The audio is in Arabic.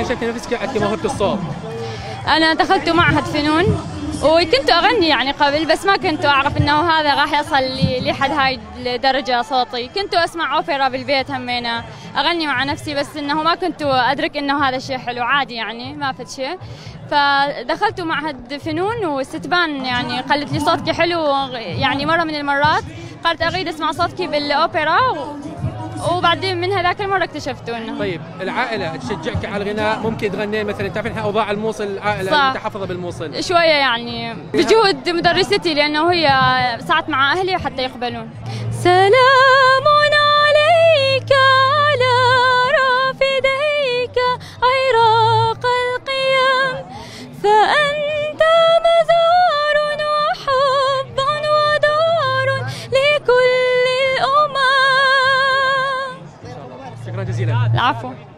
اكتشفت نفسك موهبه الصوت؟ أنا دخلت معهد فنون وكنت أغني يعني قبل بس ما كنت أعرف إنه هذا راح يصل لحد هاي الدرجة صوتي. كنت أسمع أوبرا بالبيت همينة أغني مع نفسي بس إنه ما كنت أدرك إنه هذا الشيء حلو عادي يعني ما فد شيء. فدخلت معهد فنون وستبان يعني قالت لي صوتك حلو يعني مرة من المرات. قالت أريد أسمع صوتك بالأوبرا وبعدين من هذاك المرة اكتشفته انه طيب العائلة تشجعك على الغناء؟ ممكن تغني مثلا تعرفين إحنا أوضاع الموصل العائلة. متحفظه بالموصل. شوية يعني بجهد مدرستي لأنه هي ساعت مع أهلي حتى يقبلون. سلام. Gracias, Gracias.